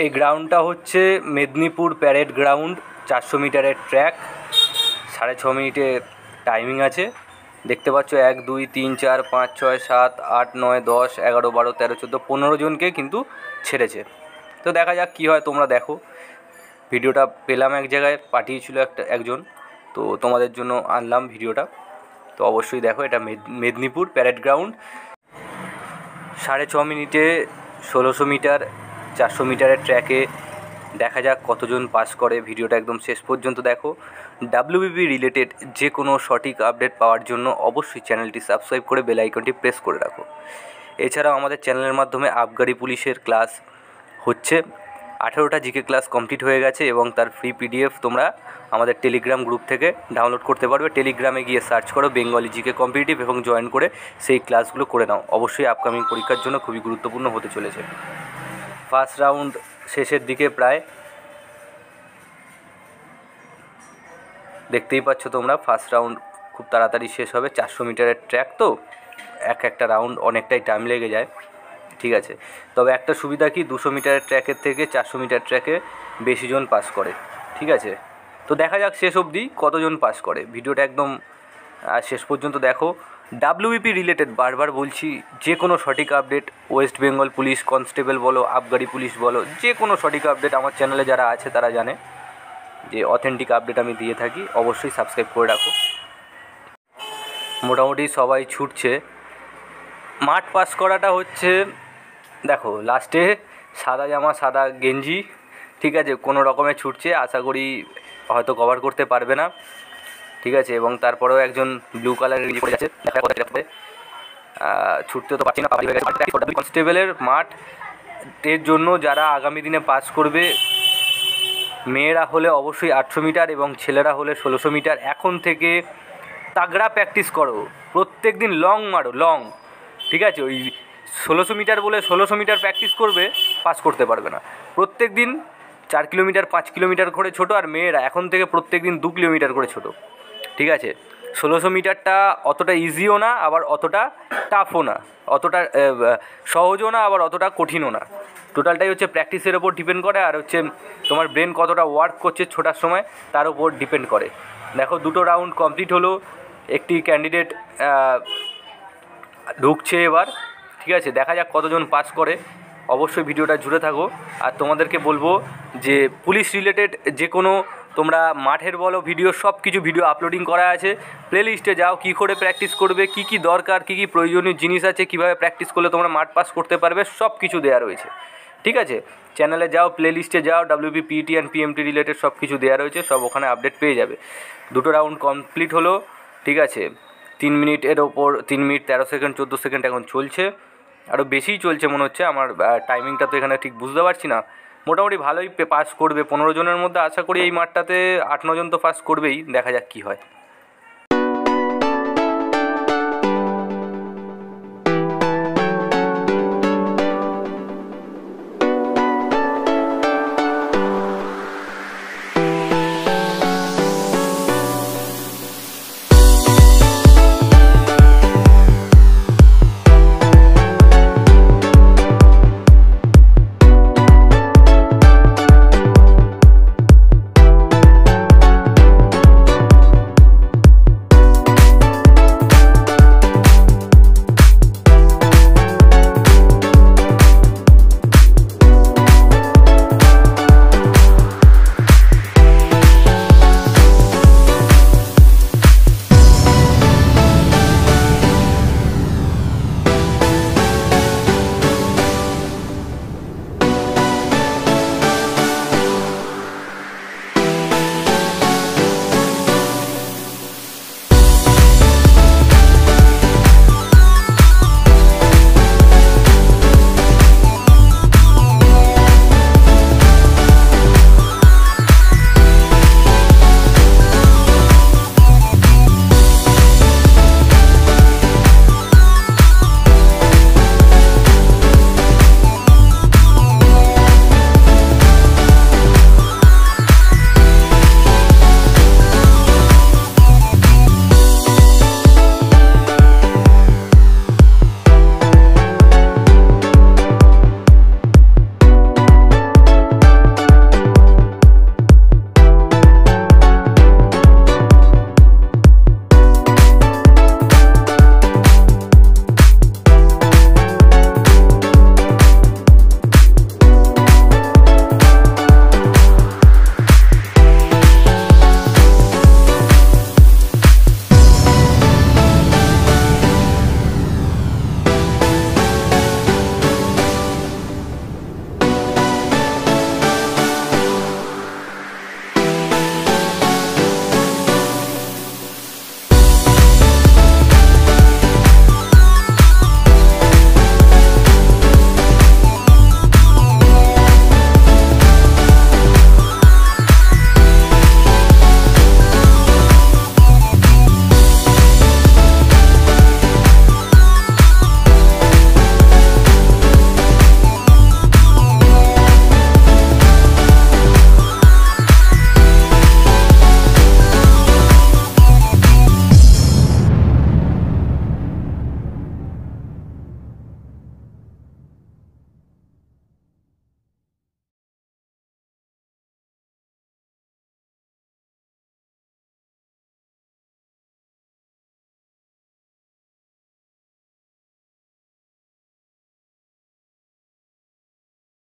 এই গ্রাউন্ডটা হচ্ছে Medinipur parade ground চারশো মিটারের ট্র্যাক সাড়ে ছ মিনিটে টাইমিং আছে। দেখতে পাচ্ছ এক, দুই, তিন, চার, পাঁচ, ছয়, সাত, আট, নয়, দশ, এগারো, বারো, তেরো, চোদ্দ, পনেরো জনকে কিন্তু ছেড়েছে। তো দেখা যাক কী হয়, তোমরা দেখো। ভিডিওটা পেলাম এক জায়গায়, পাঠিয়েছিল একটা, একজন। তো তোমাদের জন্য আনলাম ভিডিওটা। তো অবশ্যই দেখো, এটা মেদিনীপুর প্যারেড গ্রাউন্ড সাড়ে ছ মিনিটে ষোলোশো মিটার চারশো মিটারের ট্র্যাকে দেখা যাক কতজন পাস করে। ভিডিওটা একদম শেষ পর্যন্ত দেখো। ডাব্লিউবিপি রিলেটেড যে কোনো সঠিক আপডেট পাওয়ার জন্য অবশ্যই চ্যানেলটি সাবস্ক্রাইব করে বেল আইকনটি প্রেস করে রাখো। এছাড়াও আমাদের চ্যানেলের মাধ্যমে আবগারি পুলিশের ক্লাস হচ্ছে। আঠেরোটা জিকে ক্লাস কমপ্লিট হয়ে গেছে এবং তার ফ্রি পিডিএফ তোমরা আমাদের টেলিগ্রাম গ্রুপ থেকে ডাউনলোড করতে পারবে। টেলিগ্রামে গিয়ে সার্চ করো বেঙ্গলি জিকে কম্পিটিটিভ এবং জয়েন করে সেই ক্লাসগুলো করে নাও। অবশ্যই আপকামিং পরীক্ষার জন্য খুবই গুরুত্বপূর্ণ হতে চলেছে। ফার্স্ট রাউন্ড শেষের দিকে প্রায়। দেখতেই পাচ্ছ তোমরা ফার্স্ট রাউন্ড খুব তাড়াতাড়ি শেষ হবে, চারশো মিটারের ট্র্যাক তো। এক একটা রাউন্ড অনেকটাই টাইম লেগে যায়, ঠিক আছে। তবে একটা সুবিধা কি, দুশো মিটারের ট্র্যাকের থেকে চারশো মিটার ট্র্যাকে বেশি জন পাস করে, ঠিক আছে? তো দেখা যাক শেষ অবধি কতজন পাস করে। ভিডিওটা একদম শেষ পর্যন্ত দেখো। ডাব্লিউবিপি রিলেটেড বারবার বলছি, যে কোনো সঠিক update West Bengal police constable বলো আবগারি পুলিশ বলো, যে কোনো সঠিক আপডেট আমার চ্যানেলে যারা আছে তারা জানে যে অথেন্টিক আপডেট আমি দিয়ে থাকি। অবশ্যই সাবস্ক্রাইব করে রাখো। মোটামুটি সবাই ছুটছে। মাঠ পাস করাটা হচ্ছে, দেখো লাস্টে সাদা জামা, সাদা গেঞ্জি, ঠিক আছে, কোনো রকমে ছুটছে, আশা করি হয়তো কভার করতে পারবে না। ঠিক আছে? এবং তারপরেও একজন ব্লু কালারের পড়ে যাচ্ছে ছুটতে তো পারছি না কনস্টেবলের মাঠ এর জন্য যারা আগামী দিনে পাস করবে, মেয়েরা হলে অবশ্যই আটশো মিটার এবং ছেলেরা হলে ষোলোশো মিটার। এখন থেকে তাগড়া প্র্যাকটিস করো। প্রত্যেক দিন লং মারো লং ঠিক আছে? ওই ষোলোশো মিটার বলে ষোলোশো মিটার প্র্যাকটিস করবে পাস করতে পারবে না। প্রত্যেক দিন চার কিলোমিটার, পাঁচ কিলোমিটার করে ছোটো আর মেয়েরা। এখন থেকে প্রত্যেক দিন দু কিলোমিটার করে ছোটো। ঠিক আছে? ষোলোশো মিটারটা অতটা ইজিও না, আবার অতটা টাফও না। অতটা সহজও না, আবার অতটা কঠিনও না। টোটালটাই হচ্ছে প্র্যাকটিসের ওপর ডিপেন্ড করে, আর হচ্ছে তোমার ব্রেন কতটা ওয়ার্ক করছে ছোটার সময়, তার উপর ডিপেন্ড করে। দেখো, দুটো রাউন্ড কমপ্লিট হলো, একটি ক্যান্ডিডেট ঢুকছে এবার, ঠিক আছে? দেখা যাক কতজন পাস করে। অবশ্যই ভিডিওটা জুড়ে থাকো। আর তোমাদেরকে বলব যে পুলিশ রিলেটেড যে কোনো তোমরা মাঠের বলো ভিডিও সব কিছু ভিডিও আপলোডিং করা আছে। প্লেলিস্টে যাও, কী করে প্র্যাকটিস করবে, কি কি দরকার, কি কি প্রয়োজনীয় জিনিস আছে, কীভাবে প্র্যাকটিস করলে তোমরা মাঠ পাস করতে পারবে সব কিছু দেওয়া রয়েছে। ঠিক আছে? চ্যানেলে যাও প্লেলিস্টে যাও WP PT and PMT related সব কিছু দেওয়া রয়েছে, সব ওখানে আপডেট পেয়ে যাবে। দুটো রাউন্ড কমপ্লিট হলো, ঠিক আছে? তিন মিনিটের ওপর, তিন মিনিট, তেরো সেকেন্ড, চোদ্দ সেকেন্ড এখন চলছে। আরও বেশিই চলছে মনে হচ্ছে, আমার টাইমিংটা তো এখানে ঠিক বুঝতে পারছি না। মোটামুটি ভালোই পাস করবে। পনেরো জনের মধ্যে আশা করি এই মাঠটাতে আট, নজন তো পাস করবেই। দেখা যাক কী হয়।